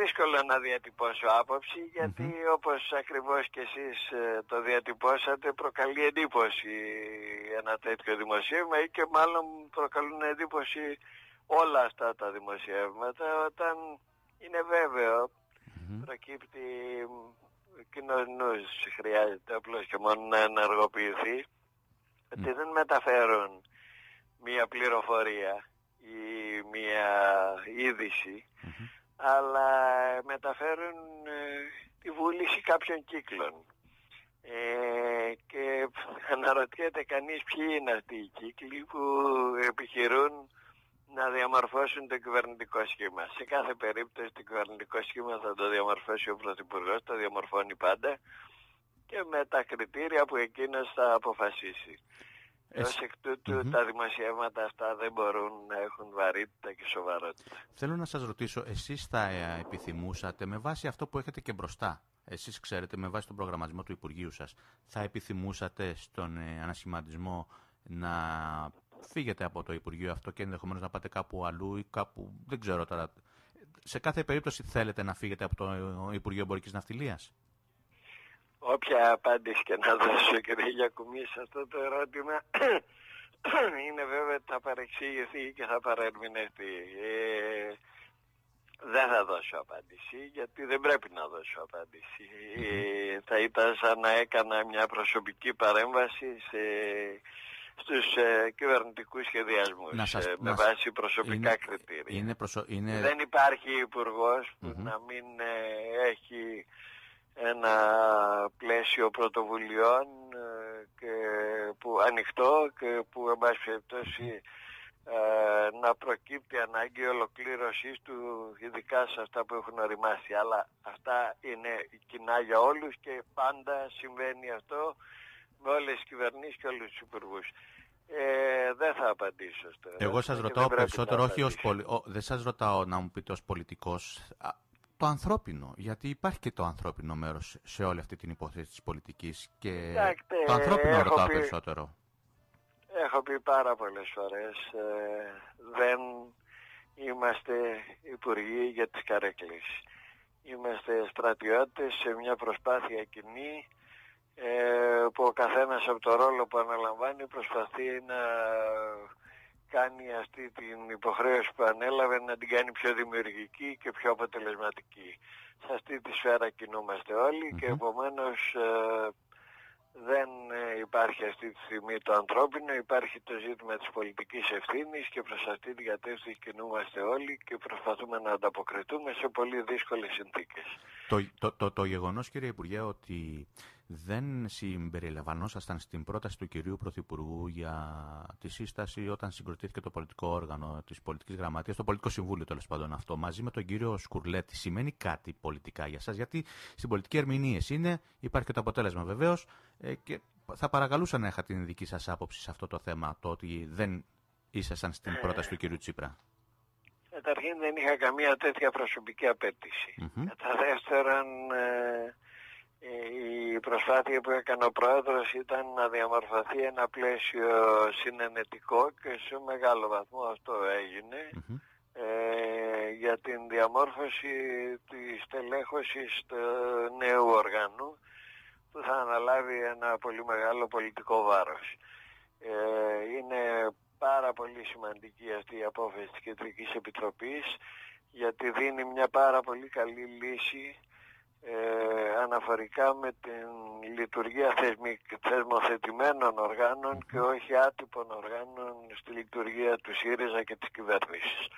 δύσκολο να διατυπώσω άποψη γιατί όπως ακριβώς και εσείς ε, το διατυπώσατε προκαλεί εντύπωση ένα τέτοιο δημοσίευμα ή και μάλλον προκαλούν εντύπωση όλα αυτά τα δημοσιεύματα όταν είναι βέβαιο προκύπτει κοινωνούς χρειάζεται απλώς και μόνο να ενεργοποιηθεί ότι δεν μεταφέρουν μία πληροφορία ή μία είδηση αλλά μεταφέρουν ε, τη βούληση κάποιων κύκλων. Ε, και αναρωτιέται κανείς ποιοι είναι αυτοί οι κύκλοι που επιχειρούν να διαμορφώσουν το κυβερνητικό σχήμα. Σε κάθε περίπτωση το κυβερνητικό σχήμα θα το διαμορφώσει ο Πρωθυπουργός, το διαμορφώνει πάντα και με τα κριτήρια που εκείνος θα αποφασίσει. Ως εκ τουτου τα δημοσιεύματα αυτά δεν μπορούν να έχουν βαρύτητα και σοβαρότητα. Θέλω να σας ρωτήσω, εσείς θα ε, επιθυμούσατε με βάση αυτό που έχετε και μπροστά, εσείς ξέρετε με βάση τον προγραμματισμό του Υπουργείου σας, θα επιθυμούσατε στον ε, ανασχηματισμό να φύγετε από το Υπουργείο αυτό και ενδεχομένως να πάτε κάπου αλλού ή κάπου, δεν ξέρω τώρα. Σε κάθε περίπτωση θέλετε να φύγετε από το Υπουργείο Εμπορικής Ναυτιλίας; Όποια απάντηση και να δώσω κύριε Γιακουμή σε αυτό το ερώτημα είναι βέβαια ότι θα παρεξηγηθεί και θα παρερμηνευτεί. Ε, δεν θα δώσω απάντηση γιατί δεν πρέπει να δώσω απάντηση. Ε, θα ήταν σαν να έκανα μια προσωπική παρέμβαση σε, στους ε, κυβερνητικούς σχεδιασμούς ε, με βάση προσωπικά κριτήρια. Είναι Δεν υπάρχει υπουργός που να μην ε, έχει ένα πλαίσιο πρωτοβουλειών ε, και που ανοιχτό και που εν πάση περιπτώσει ε, να προκύπτει ανάγκη ολοκλήρωσης του ειδικά σε αυτά που έχουν οριμάσει αλλά αυτά είναι κοινά για όλους και πάντα συμβαίνει αυτό με όλες τις κυβερνήσεις και όλους τους υπουργούς. Ε, δεν θα απαντήσω στο Εγώ σας ρωτάω περισσότερο, όχι ως πολι... δεν σας ρωτάω να μου πείτε ως πολιτικός, το ανθρώπινο, γιατί υπάρχει και το ανθρώπινο μέρος σε όλη αυτή την υπόθεση της πολιτικής και το ανθρώπινο ρωτάω περισσότερο. Έχω πει πάρα πολλές φορές, ε, δεν είμαστε υπουργοί για τις καρέκλες. Είμαστε στρατιώτες σε μια προσπάθεια κοινή ε, που ο καθένας από το ρόλο που αναλαμβάνει προσπαθεί να κάνει αυτή την υποχρέωση που ανέλαβε να την κάνει πιο δημιουργική και πιο αποτελεσματική. Σε αυτή τη σφαίρα κινούμαστε και επομένως ε, δεν ε, υπάρχει αυτή τη στιγμή το ανθρώπινο, υπάρχει το ζήτημα της πολιτικής ευθύνης και προς αυτή την κατεύθυνση κινούμαστε όλοι και προσπαθούμε να ανταποκριθούμε σε πολύ δύσκολες συνθήκες. Το, το, το, το γεγονός κύριε Υπουργέ ότι δεν συμπεριλαμβανόσασταν στην πρόταση του κυρίου Πρωθυπουργού για τη σύσταση όταν συγκροτήθηκε το πολιτικό όργανο της πολιτικής γραμματείας, το πολιτικό συμβούλιο τέλος πάντων αυτό, μαζί με τον κύριο Σκουρλέτη, σημαίνει κάτι πολιτικά για σας, γιατί στην πολιτική ερμηνείες είναι, υπάρχει και το αποτέλεσμα βεβαίως, ε, και θα παρακαλούσα να είχα την δική σας άποψη σε αυτό το θέμα, το ότι δεν ήσασταν στην ε, πρόταση του κύριου Τσίπρα. Καταρχήν δεν είχα καμία τέτοια προσωπική απέτηση. Κατά δεύτερον, ε, η προσπάθεια που έκανε ο Πρόεδρος ήταν να διαμορφωθεί ένα πλαίσιο συνενετικό και σε μεγάλο βαθμό αυτό ε, για την διαμόρφωση της τελέχωσης του νέου οργάνου που θα αναλάβει ένα πολύ μεγάλο πολιτικό βάρος. Ε, είναι πάρα πολύ σημαντική αυτή η απόφαση της Κεντρικής Επιτροπής γιατί δίνει μια πάρα πολύ καλή λύση ε, αναφορικά με την λειτουργία θεσμοθετημένων οργάνων και όχι άτυπων οργάνων στη λειτουργία του ΣΥΡΙΖΑ και της κυβέρνησης.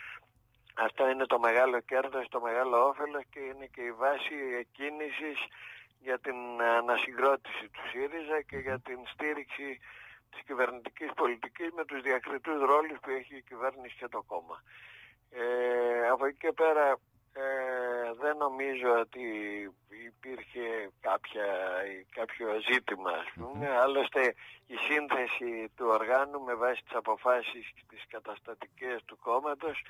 Αυτό είναι το μεγάλο κέρδος, το μεγάλο όφελος και είναι και η βάση εκκίνησης για την ανασυγκρότηση του ΣΥΡΙΖΑ και για την στήριξη της κυβερνητικής πολιτικής με τους διακριτούς ρόλους που έχει η κυβέρνηση και το κόμμα. Ε, από εκεί και πέρα ε, δεν νομίζω ότι υπήρχε κάποια, κάποιο ζήτημα ας πούμε. Άλλωστε η σύνθεση του οργάνου με βάση τις αποφάσεις και τις καταστατικές του κόμματος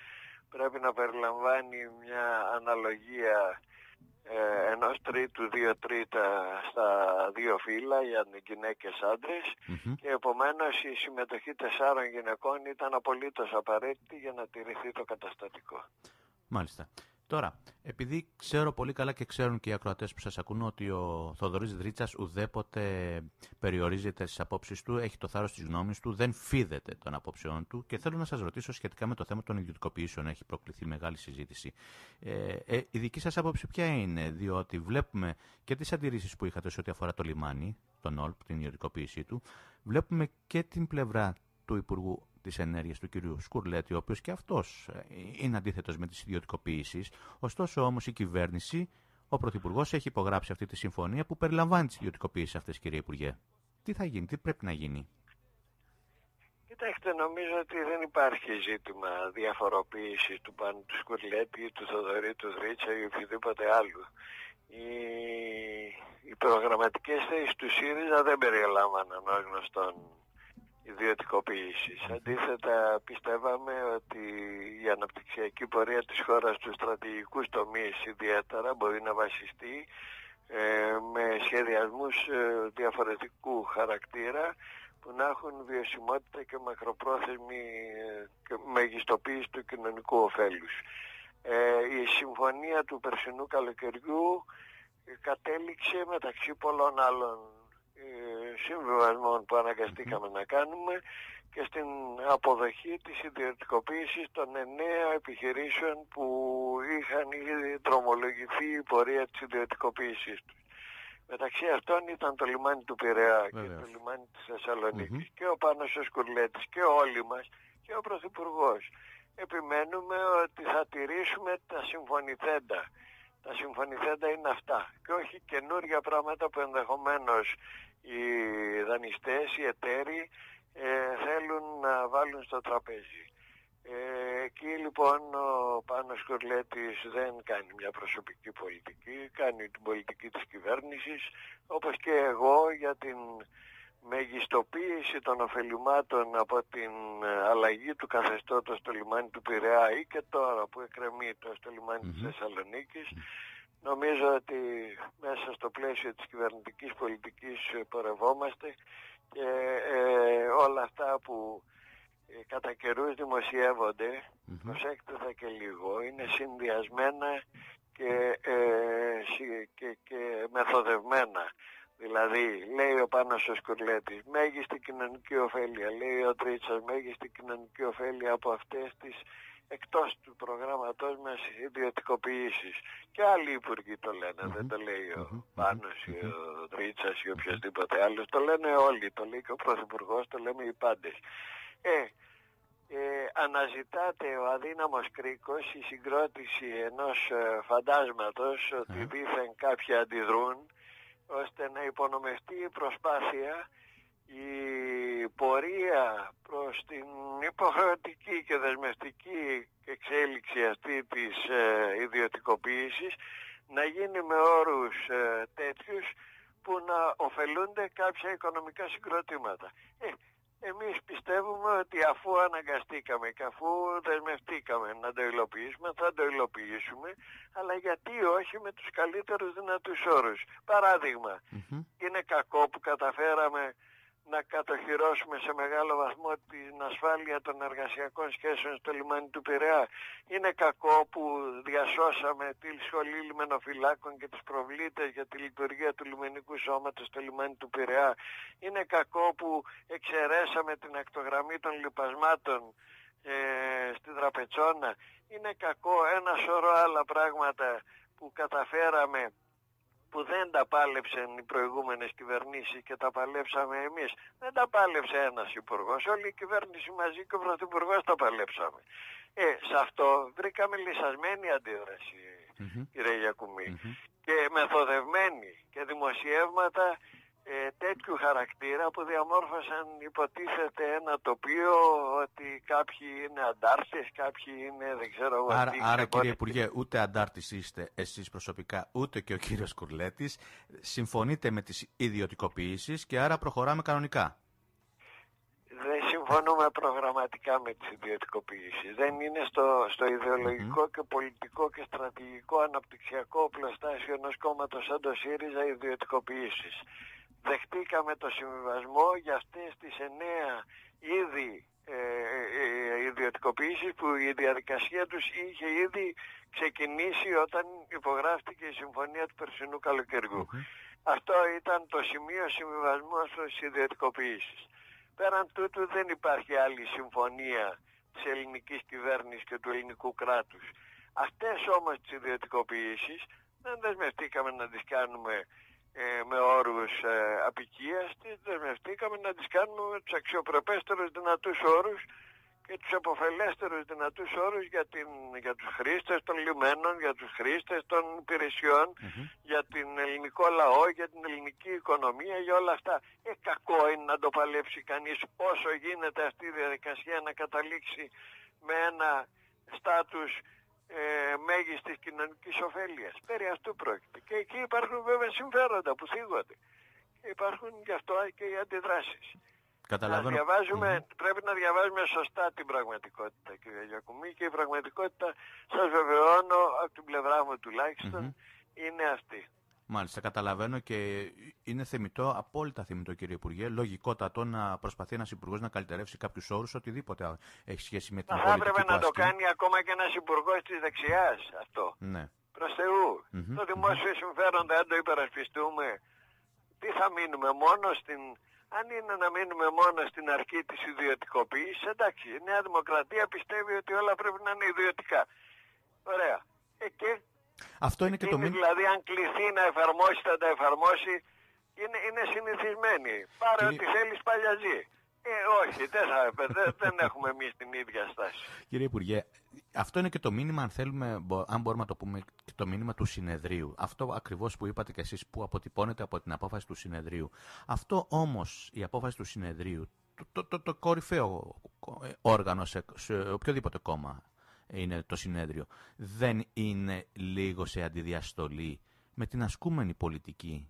πρέπει να περιλαμβάνει μια αναλογία ε, ενός τρίτου, δύο τρίτα στα δύο φύλλα για γυναίκες και επομένως η συμμετοχή τεσσάρων γυναικών ήταν απολύτως απαραίτητη για να τηρηθεί το καταστατικό. Μάλιστα. Τώρα, επειδή ξέρω πολύ καλά και ξέρουν και οι ακροατές που σας ακούν ότι ο Θοδωρής Δρίτσας ουδέποτε περιορίζεται στις απόψεις του, έχει το θάρρος της γνώμης του, δεν φίδεται των απόψεών του και θέλω να σας ρωτήσω σχετικά με το θέμα των ιδιωτικοποιήσεων. Έχει προκληθεί μεγάλη συζήτηση. Ε, ε, η δική σας άποψη ποια είναι, διότι βλέπουμε και τις αντιρρήσεις που είχατε σε ό,τι αφορά το λιμάνι, τον ΟΛΠ, την ιδιωτικοποίησή του, βλέπουμε και την πλευρά του Υπουργού της ενέργειας του κυρίου Σκουρλέτη, ο οποίος και αυτός ε, είναι αντίθετος με τις ιδιωτικοποιήσεις. Ωστόσο όμως η κυβέρνηση, ο Πρωθυπουργός έχει υπογράψει αυτή τη συμφωνία που περιλαμβάνει τις ιδιωτικοποιήσεις αυτές κύριε Υπουργέ. Τι θα γίνει, τι πρέπει να γίνει; Κοιτάξτε, νομίζω ότι δεν υπάρχει ζήτημα διαφοροποίησης του Πάνου του Σκουρλέτη ή του Θοδωρή του Δρίτσα ή οποιοδήποτε άλλου. Οι, οι προγραμματικές θέσεις του ΣΥΡΙΖΑ δεν περιλάμβαναν ως γνωστόν ιδιωτικοποίησης. Αντίθετα πιστεύαμε ότι η αναπτυξιακή πορεία της χώρας του στρατηγικούς τομείς ιδιαίτερα μπορεί να βασιστεί ε, με σχεδιασμούς ε, διαφορετικού χαρακτήρα που να έχουν βιωσιμότητα και μακροπρόθεσμη ε, και μεγιστοποίηση του κοινωνικού ωφέλους. η συμφωνία του περσινού καλοκαιριού κατέληξε μεταξύ πολλών άλλων συμβιβασμών που αναγκαστήκαμε να κάνουμε και στην αποδοχή της ιδιωτικοποίησης των εννέα επιχειρήσεων που είχαν ήδη δρομολογηθεί η πορεία της ιδιωτικοποίησης τους. Μεταξύ αυτών ήταν το λιμάνι του Πειραιά και το λιμάνι της θεσσαλονικης και ο Πάνος ο Σκουρλέτης και όλοι μας και ο Πρωθυπουργός. Επιμένουμε ότι θα τηρήσουμε τα συμφωνηθέντα. Τα συμφωνηθέντα είναι αυτά και όχι καινούργια πράγματα που ενδεχομένως οι δανειστές, οι εταίροι ε, θέλουν να βάλουν στο τραπέζι. Ε, εκεί λοιπόν ο Πάνος Κορλέτης δεν κάνει μια προσωπική πολιτική, κάνει την πολιτική της κυβέρνησης, όπως και εγώ για την μεγιστοποίηση των ωφελημάτων από την αλλαγή του καθεστώτος στο λιμάνι του Πειραιά ή και τώρα που εκκρεμεί το στο λιμάνι mm-hmm. της Θεσσαλονίκης Νομίζω ότι μέσα στο πλαίσιο της κυβερνητικής πολιτικής πορευόμαστε και ε, όλα αυτά που ε, κατά καιρούς δημοσιεύονται, mm-hmm. προσέξτε θα και λίγο, είναι συνδυασμένα και, ε, και, και μεθοδευμένα. Δηλαδή, λέει ο Πάνος ο Σκουρλέτης, μέγιστη κοινωνική ωφέλεια. Λέει ο Τρίτσας, μέγιστη κοινωνική ωφέλεια από αυτές τις εκτός του προγράμματός μας ιδιωτικοποιήσεις. Και άλλοι υπουργοί το λένε, δεν το λέει ο Πάνος ή ο Τρίτσας ή οποιοδήποτε άλλος, το λένε όλοι, το λέει και ο Πρωθυπουργός, το λέμε οι πάντες. Ε, ε, αναζητάται ο αδύναμος κρίκος η συγκρότηση ενός ε, φαντάσματος ότι δήθεν κάποιοι αντιδρούν ώστε να υπονομευτεί η προσπάθεια η πορεία προς την υποχρεωτική και δεσμευτική εξέλιξη αυτή της ε, ιδιωτικοποίησης να γίνει με όρους ε, τέτοιους που να ωφελούνται κάποια οικονομικά συγκροτήματα. Ε, εμείς πιστεύουμε ότι αφού αναγκαστήκαμε και αφού δεσμευτήκαμε να το υλοποιήσουμε, θα το υλοποιήσουμε, αλλά γιατί όχι με τους καλύτερους δυνατούς όρους. είναι κακό που καταφέραμε να κατοχυρώσουμε σε μεγάλο βαθμό την ασφάλεια των εργασιακών σχέσεων στο λιμάνι του Πειραιά. Είναι κακό που διασώσαμε τη σχολή λιμενοφυλάκων και τις προβλήτες για τη λειτουργία του λιμενικού σώματος στο λιμάνι του Πειραιά. Είναι κακό που εξαιρέσαμε την ακτογραμμή των λιπασμάτων ε, στη Δραπετσόνα. Είναι κακό ένα σωρό άλλα πράγματα που καταφέραμε που δεν τα πάλεψαν οι προηγούμενες κυβερνήσεις και τα παλέψαμε εμείς. Δεν τα πάλεψε ένας υπουργός, όλη η κυβέρνηση μαζί και ο πρωθυπουργός τα παλέψαμε. Ε, σε αυτό βρήκαμε λυσασμένη αντίδραση, mm-hmm. κύριε γιακουμη και μεθοδευμένη και δημοσιεύματα ε, τέτοιου χαρακτήρα που διαμόρφωσαν υποτίθεται ένα τοπίο ότι κάποιοι είναι αντάρτες, κάποιοι είναι δεν ξέρω εγώ Άρα, άρα κύριε Υπουργέ, ούτε αντάρτης είστε εσείς προσωπικά, ούτε και ο κύριος Κουρλέτης. Συμφωνείτε με τις ιδιωτικοποιήσεις και άρα προχωράμε κανονικά. Δεν συμφωνούμε προγραμματικά με τις ιδιωτικοποιήσεις. Δεν είναι στο, στο ιδεολογικό και πολιτικό και στρατηγικό αναπτυξιακό πλωστάσιο ενός κόμματος σαν το ΣΥΡΙΖΑ ιδιωτικοποιήσεις δεχτήκαμε το συμβιβασμό για αυτές τις εννέα ήδη ε, ε, ιδιωτικοποιήσεις που η διαδικασία τους είχε ήδη ξεκινήσει όταν υπογράφτηκε η συμφωνία του περσινού Αυτό ήταν το σημείο συμβιβασμού στις ιδιωτικοποιήσεις. Πέραν τούτου δεν υπάρχει άλλη συμφωνία της ελληνικής κυβέρνησης και του ελληνικού κράτους. Αυτές όμως τις ιδιωτικοποιήσεις δεν δεσμευτήκαμε να τις κάνουμε ε, με όρους ε, απικίας, τις δεσμευτήκαμε να τις κάνουμε με τους αξιοπρεπέστερους δυνατούς όρους και τους επωφελέστερους δυνατούς όρους για, την, για τους χρήστες των λιμένων, για τους χρήστες των υπηρεσιων για την ελληνικό λαό, για την ελληνική οικονομία, για όλα αυτά. Ε, κακό είναι να το παλέψει κανείς όσο γίνεται αυτή η διαδικασία να καταλήξει με ένα στάτους ε, μέγιστης κοινωνικής ωφέλειας. Περί αυτού πρόκειται. Και εκεί υπάρχουν βέβαια συμφέροντα που θίγονται. Και υπάρχουν γι' αυτό και οι αντιδράσεις. Καταλαβαίνω. Να διαβάζουμε, Πρέπει να διαβάζουμε σωστά την πραγματικότητα κύριε Γιακουμή και η πραγματικότητα σας βεβαιώνω από την πλευρά μου τουλάχιστον είναι αυτή. Μάλιστα, καταλαβαίνω και είναι θεμητό, απόλυτα θεμητό κύριε Υπουργέ, λογικότατο να προσπαθεί ένας υπουργός να καλυτερεύσει κάποιους όρους, οτιδήποτε έχει σχέση με την Θα πολιτική έπρεπε να το κάνει ακόμα και ένας υπουργός της δεξιάς αυτό. Ναι. Προς Θεού. Το δημόσιο συμφέρον δεν το υπερασπιστούμε. Τι θα μείνουμε μόνο στην αν είναι να μείνουμε μόνο στην αρχή της ιδιωτικοποίησης, εντάξει, η Νέα Δημοκρατία πιστεύει ότι όλα πρέπει να είναι ιδιωτικά. Ωραία. Ε, και αυτό είναι και το μήνυμα. Δηλαδή, αν κληθεί να εφαρμόσει, θα τα εφαρμόσει. Είναι, είναι συνηθισμένη. Πάρε Κύριε... ό,τι θέλεις παλιαζή. Ε, όχι, δεν, θα, δεν, δεν έχουμε εμείς την ίδια στάση. Κύριε Υπουργέ, αυτό είναι και το μήνυμα, αν θέλουμε, αν μπορούμε να το πούμε, και το μήνυμα του συνεδρίου. Αυτό ακριβώς που είπατε κι εσείς, που αποτυπώνεται από την απόφαση του συνεδρίου. Αυτό όμως, η απόφαση του συνεδρίου, το, το, το, το κορυφαίο όργανο σε, σε οποιοδήποτε κόμμα είναι το συνέδριο, δεν είναι λίγο σε αντιδιαστολή με την ασκούμενη πολιτική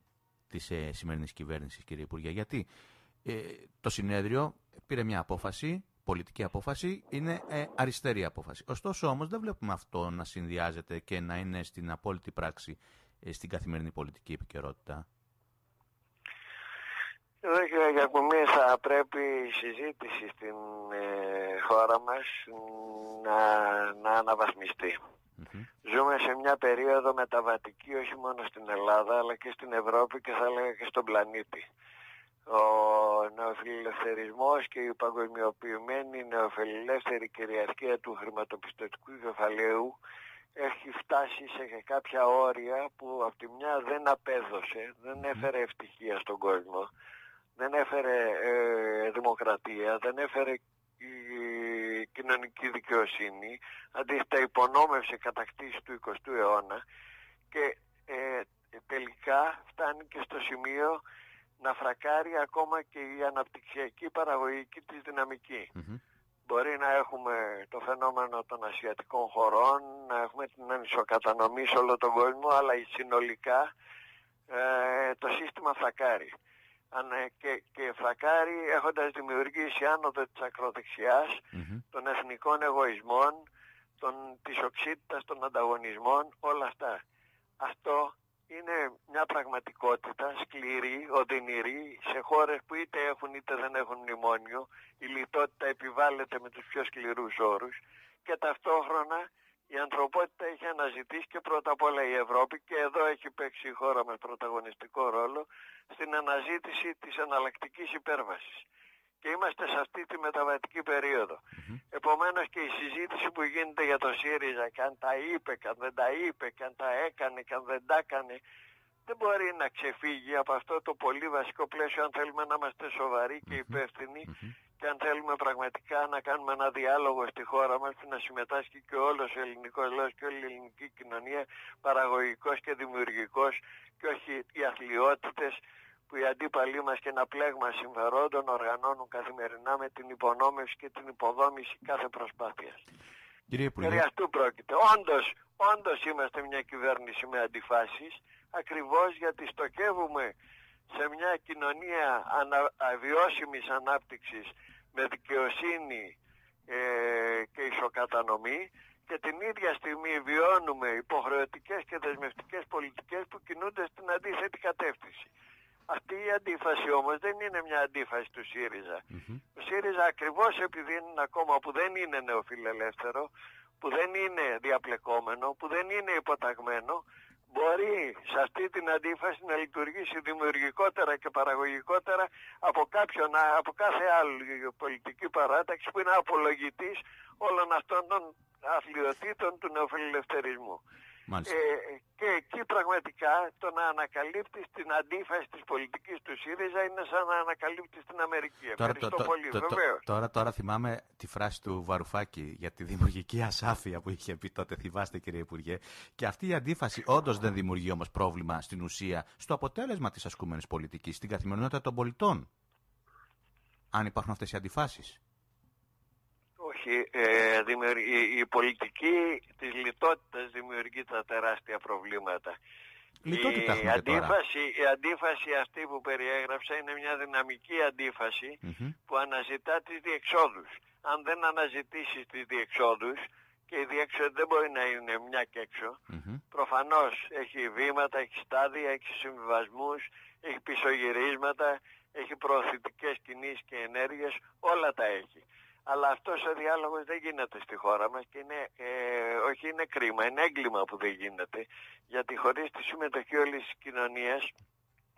της ε, σημερινής κυβέρνησης, κύριε Υπουργέ. Γιατί ε, το συνέδριο πήρε μια απόφαση, πολιτική απόφαση, είναι ε, αριστερή απόφαση. Ωστόσο όμως δεν βλέπουμε αυτό να συνδυάζεται και να είναι στην απόλυτη πράξη ε, στην καθημερινή πολιτική επικαιρότητα. Εδώ κύριε Γιακουμή θα πρέπει η συζήτηση στην ε, χώρα μας να, να αναβαθμιστεί. Ζούμε σε μια περίοδο μεταβατική όχι μόνο στην Ελλάδα αλλά και στην Ευρώπη και θα έλεγα και στον πλανήτη. Ο νεοφιλελευθερισμός και η παγκοσμιοποιημένη νεοφιλελεύθερη κυριαρχία του χρηματοπιστωτικού κεφαλαίου έχει φτάσει σε κάποια όρια που από τη μια δεν απέδωσε, δεν έφερε ευτυχία στον κόσμο, δεν έφερε ε, δημοκρατία, δεν έφερε κοινωνική δικαιοσύνη, αντίθετα υπονόμευσε κατακτήσεις του 20ου αιώνα και ε, τελικά φτάνει και στο σημείο να φρακάρει ακόμα και η αναπτυξιακή παραγωγική της δυναμικη Μπορεί να έχουμε το φαινόμενο των ασιατικών χωρών, να έχουμε την ανισοκατανομή σε όλο τον κόσμο, αλλά συνολικά ε, το σύστημα φρακάρει. Ε, και, και φρακάρει έχοντας δημιουργήσει άνοδο της ακροδεξιας των εθνικών εγωισμών, των, της οξύτητας των ανταγωνισμών, όλα αυτά. Αυτό είναι μια πραγματικότητα σκληρή, οδυνηρή, σε χώρες που είτε έχουν είτε δεν έχουν μνημόνιο. Η λιτότητα επιβάλλεται με τους πιο σκληρούς όρους και ταυτόχρονα η ανθρωπότητα έχει αναζητήσει και πρώτα απ' όλα η Ευρώπη και εδώ έχει παίξει η χώρα με πρωταγωνιστικό ρόλο στην αναζήτηση της εναλλακτικής υπέρβασης και είμαστε σε αυτή τη μεταβατική περίοδο. Mm-hmm. Επομένως και η συζήτηση που γίνεται για το ΣΥΡΙΖΑ και αν τα είπε και αν δεν τα είπε και αν τα έκανε και αν δεν τα έκανε δεν μπορεί να ξεφύγει από αυτό το πολύ βασικό πλαίσιο αν θέλουμε να είμαστε σοβαροί και υπευθυνοι και αν θέλουμε πραγματικά να κάνουμε ένα διάλογο στη χώρα μας που να συμμετάσχει και όλος ο ελληνικός λαός και όλη η ελληνική κοινωνία παραγωγικός και δημιουργικός και όχι οι αθλειότητες που οι αντίπαλοι μας και ένα πλέγμα συμφερόντων οργανώνουν καθημερινά με την υπονόμευση και την υποδόμηση κάθε προσπάθειας. Κύριε Υπουργέ. Περί αυτού πρόκειται. Όντως, όντως είμαστε μια κυβέρνηση με αντιφάσεις, ακριβώς γιατί στοχεύουμε σε μια κοινωνία ανα, αβιώσιμης ανάπτυξης με δικαιοσύνη ε, και ισοκατανομή και την ίδια στιγμή βιώνουμε υποχρεωτικές και δεσμευτικές πολιτικές που κινούνται στην αντίθετη κατεύθυνση. Αυτή η αντίφαση όμως δεν είναι μια αντίφαση του ΣΥΡΙΖΑ. Ο Το ΣΥΡΙΖΑ ακριβώς επειδή είναι ένα κόμμα που δεν είναι νεοφιλελεύθερο, που δεν είναι διαπλεκόμενο, που δεν είναι υποταγμένο, μπορεί σε αυτή την αντίφαση να λειτουργήσει δημιουργικότερα και παραγωγικότερα από, κάποιον, από κάθε άλλη πολιτική παράταξη που είναι απολογητής όλων αυτών των αθλειοτήτων του νεοφιλελευθερισμού. Ε, και εκεί πραγματικά το να ανακαλύπτεις την αντίφαση της πολιτικής του ΣΥΡΙΖΑ είναι σαν να ανακαλύπτεις την Αμερική. Τώρα, Ευχαριστώ το, πολύ, το, Τώρα, τώρα θυμάμαι τη φράση του Βαρουφάκη για τη δημιουργική ασάφεια που είχε πει τότε, θυμάστε κύριε Υπουργέ. Και αυτή η αντίφαση όντως δεν δημιουργεί όμως πρόβλημα στην ουσία, στο αποτέλεσμα της ασκούμενης πολιτικής, στην καθημερινότητα των πολιτών. Αν υπάρχουν αυτές οι αντιφάσεις όχι. Ε, η, πολιτική της λιτότητας δημιουργεί τα τεράστια προβλήματα. Λιτότητα η, αντίφαση, η αντίφαση αυτή που περιέγραψα είναι μια δυναμική που αναζητά τις διεξόδους. Αν δεν αναζητήσεις τις διεξόδους και η διέξοδος δεν μπορεί να είναι μια και έξω, προφανώς έχει βήματα, έχει στάδια, έχει συμβιβασμούς, έχει πισωγυρίσματα, έχει προωθητικές κινήσεις και ενέργειες, όλα τα έχει αλλά αυτός ο διάλογος δεν γίνεται στη χώρα μας και είναι, ε, όχι είναι κρίμα, είναι έγκλημα που δεν γίνεται γιατί χωρίς τη συμμετοχή όλης της κοινωνίας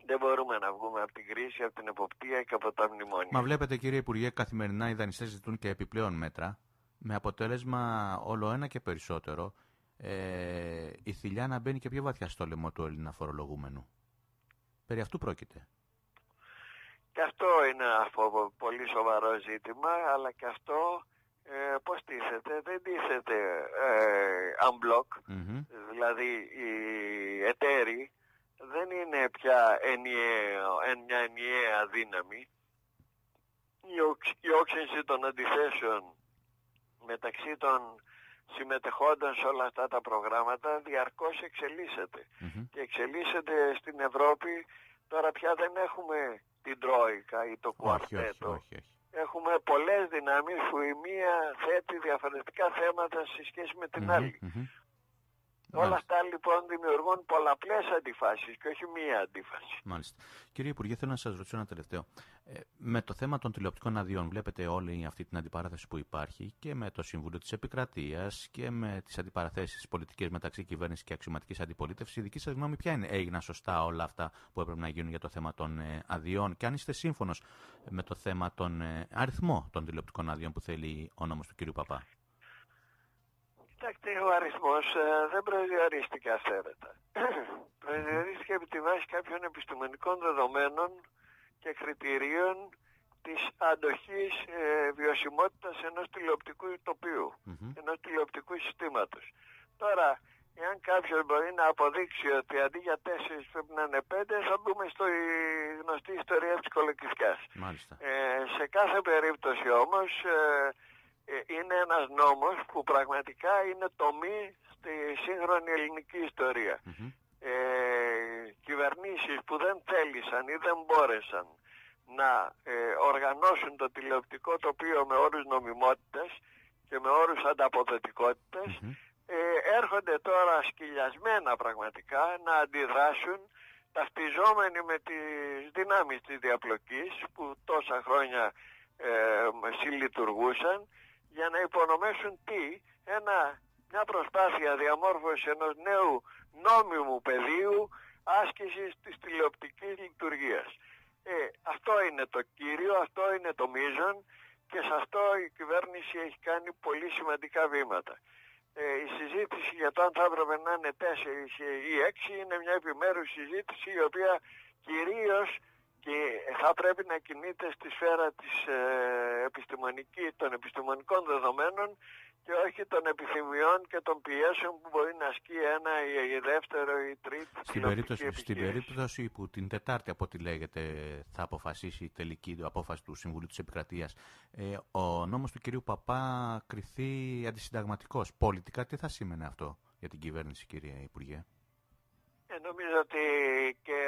δεν μπορούμε να βγούμε από την κρίση, από την εποπτεία και από τα μνημόνια. Μα βλέπετε κύριε Υπουργέ, καθημερινά οι δανειστές ζητούν και επιπλέον μέτρα με αποτέλεσμα όλο ένα και περισσότερο ε, η θηλιά να μπαίνει και πιο βαθιά στο λαιμό του Έλληνα φορολογούμενου. Περί αυτού πρόκειται. Και αυτό είναι ένα πολύ σοβαρό ζήτημα, αλλά και αυτό ε, πώς τίθεται, δεν τίθεται ε, unblock, δηλαδή οι εταίροι δεν είναι πια ενιαίο, μια ενιαία δύναμη. Η, η όξυνση των αντιθέσεων μεταξύ των συμμετεχόντων σε όλα αυτά τα προγράμματα διαρκώς Και εξελίσσεται στην Ευρώπη, τώρα πια δεν έχουμε την Τρόικα ή το Κουαρτέτο. Έχουμε πολλές δυνάμεις που η μία θέτει διαφορετικά θέματα σε σχέση με την άλλη. Όλα αυτά λοιπόν δημιουργούν πολλαπλές αντιφάσεις και όχι μία αντίφαση. Μάλιστα. Κύριε Υπουργέ, θέλω να σας ρωτήσω ένα τελευταίο. Ε, με το θέμα των τηλεοπτικών αδειών, βλέπετε όλη αυτή την αντιπαράθεση που υπάρχει και με το Συμβούλιο της Επικρατείας και με τις αντιπαραθέσεις πολιτικές μεταξύ κυβέρνησης και αξιωματικής αντιπολίτευσης. Η δική σας γνώμη, ποια είναι, έγιναν σωστά όλα αυτά που έπρεπε να γίνουν για το θέμα των ε, αδειών; Και αν είστε σύμφωνος με το θέμα των ε, αριθμό των τηλεοπτικών αδειών που θέλει ο νόμος του κ. Παπά. Κοιτάξτε, ο αριθμός ε, δεν προσδιορίστηκε αυθαίρετα. προσδιορίστηκε επί τη βάση κάποιων επιστημονικών δεδομένων και κριτηρίων της αντοχής ε, βιωσιμότητας ενός τηλεοπτικού τοπίου, mm-hmm. ενός τηλεοπτικού συστήματος. Τώρα, εάν κάποιος μπορεί να αποδείξει ότι αντί για τέσσερις πρέπει να είναι πέντε, θα μπούμε στο γνωστή ιστορία της κολοκυθιάς. Ε, σε κάθε περίπτωση όμως ε, ε, είναι ένας νόμος που πραγματικά είναι τομή στη σύγχρονη ελληνική ιστορία. Ε, κυβερνήσεις που δεν θέλησαν ή δεν μπόρεσαν να ε, οργανώσουν το τηλεοπτικό τοπίο με όρους νομιμότητας και με όρους ε, έρχονται τώρα σκυλιασμένα πραγματικά να αντιδράσουν ταυτιζόμενοι με τις δυνάμεις της διαπλοκής που τόσα χρόνια ε, συλλειτουργούσαν για να υπονομέσουν τι, ένα, μια προσπάθεια διαμόρφωσης ενός νέου νόμιμου πεδίου άσκησης της τηλεοπτικής λειτουργίας. Ε, αυτό είναι το κύριο, αυτό είναι το μείζον και σε αυτό η κυβέρνηση έχει κάνει πολύ σημαντικά βήματα. Ε, η συζήτηση για το αν θα έπρεπε να είναι τέσσερις ή έξι είναι μια επιμέρους συζήτηση η οποία κυρίως και θα πρέπει να κινείται στη σφαίρα της ε, επιστημονική, των επιστημονικών δεδομένων και όχι των επιθυμιών και των πιέσεων που μπορεί να ασκεί ένα ή δεύτερο ή τρίτη στην περίπτωση, στην περίπτωση που την Τετάρτη από ό,τι λέγεται θα αποφασίσει η τελική απόφαση του Συμβουλίου της Επικρατείας ε, ο νόμος του κυρίου Παπά κριθεί αντισυνταγματικός. Πολιτικά τι θα σήμαινε αυτό για την κυβέρνηση κύριε Υπουργέ; Ε, νομίζω ότι και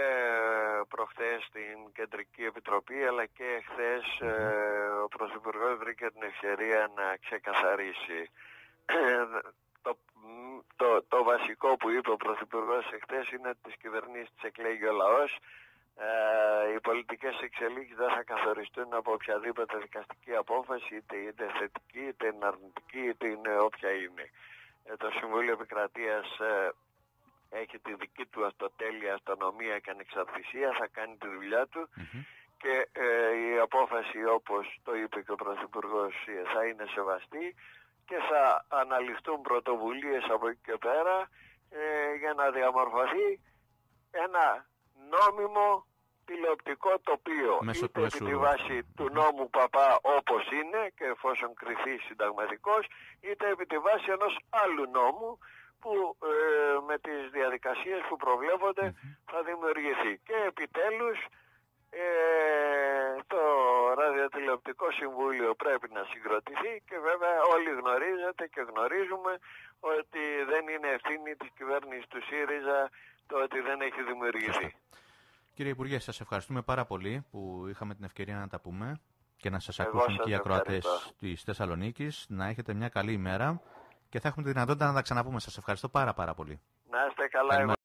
προχθές στην Κεντρική Επιτροπή αλλά και χθες ε, ο Πρωθυπουργός βρήκε την ευκαιρία να ξεκαθαρίσει το, το, το βασικό που είπε ο Πρωθυπουργός εχθές είναι ότι τις κυβερνήσεις τις εκλέγει ο λαός Ε, οι πολιτικές εξελίξεις δεν θα καθοριστούν από οποιαδήποτε δικαστική απόφαση, είτε είναι θετική, είτε είναι αρνητική, είτε είναι όποια είναι. Ε, το Συμβούλιο Επικρατείας ε, έχει τη δική του αυτοτέλεια, αυτονομία και ανεξαρτησία, θα κάνει τη δουλειά του. Και ε, η απόφαση όπως το είπε και ο Πρωθυπουργός θα είναι σεβαστή και θα αναλυφθούν πρωτοβουλίες από εκεί και πέρα ε, για να διαμορφωθεί ένα νόμιμο τηλεοπτικό τοπίο. Μέσω είτε επί τη βάση του νόμου Παπά όπως είναι και εφόσον κρυθεί συνταγματικός είτε επί τη βάση ενός άλλου νόμου που ε, με τις διαδικασίες που προβλέπονται θα δημιουργηθεί. Και επιτέλους ε, το ραδιοτηλεοπτικό συμβούλιο πρέπει να συγκροτηθεί και βέβαια όλοι γνωρίζετε και γνωρίζουμε ότι δεν είναι ευθύνη της κυβέρνησης του ΣΥΡΙΖΑ το ότι δεν έχει δημιουργηθεί. Κύριε Υπουργέ, σας ευχαριστούμε πάρα πολύ που είχαμε την ευκαιρία να τα πούμε και να σας ακούσουν και οι ακροατές της Θεσσαλονίκης. Να έχετε μια καλή ημέρα και θα έχουμε τη δυνατότητα να τα ξαναπούμε. Σας ευχαριστώ πάρα πάρα πολύ. Να είστε καλά.